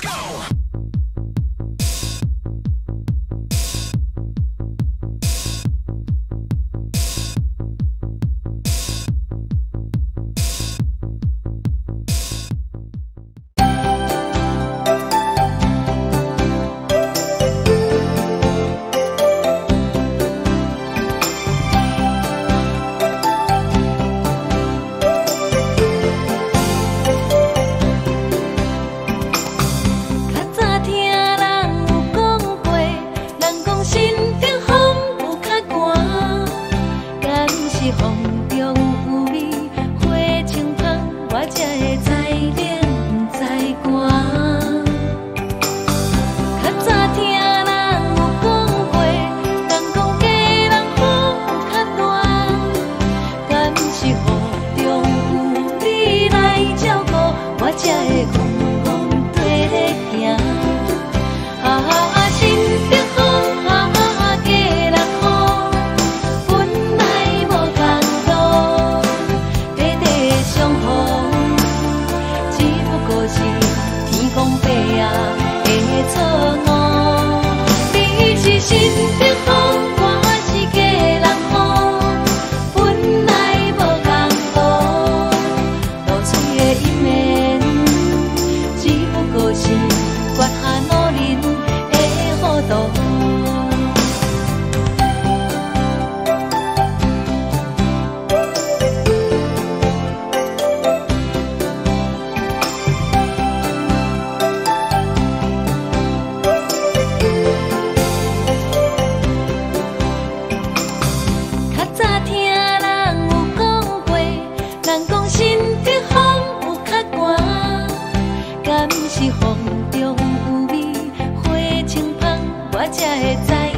Let's go! जाए। Thank you. 是风中有味，花清芳，我才会知。